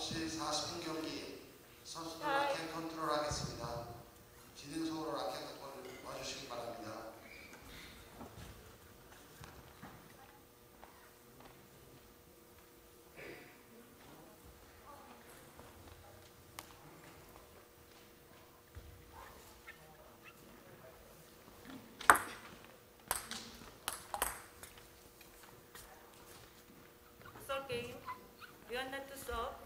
9시 40분 경기 선수들 라켓 컨트롤 하겠습니다. 진행성으로 라켓 컨트롤 와주시기 바랍니다. 게임 위안나 투서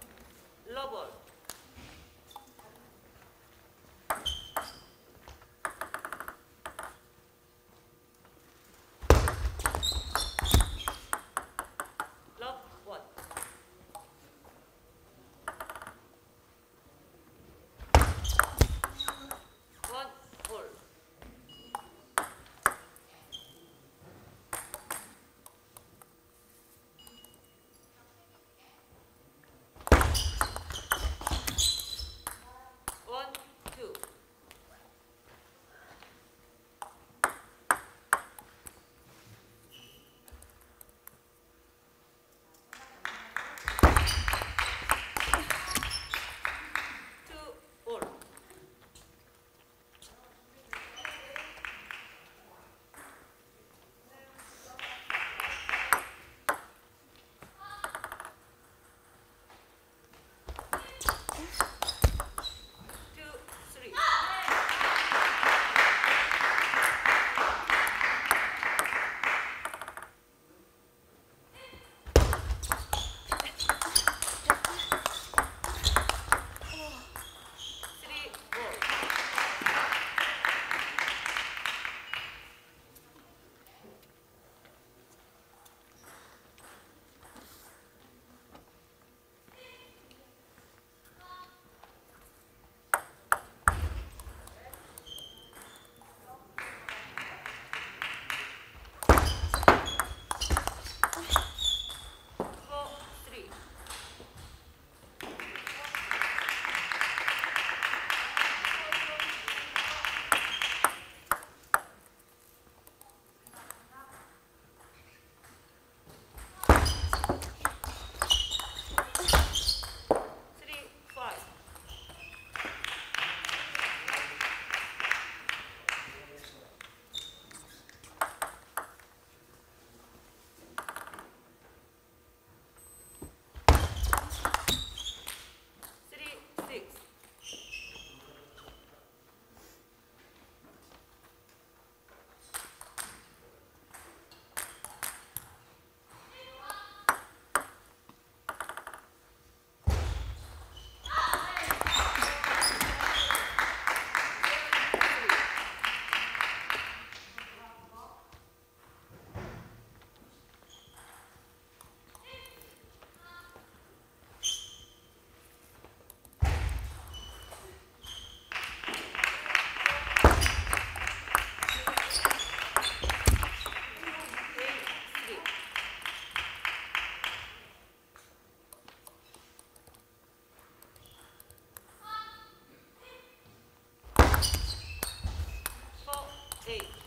Sí.